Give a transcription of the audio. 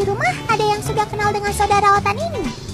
di rumah ada yang sudah kenal dengan saudara Otan ini?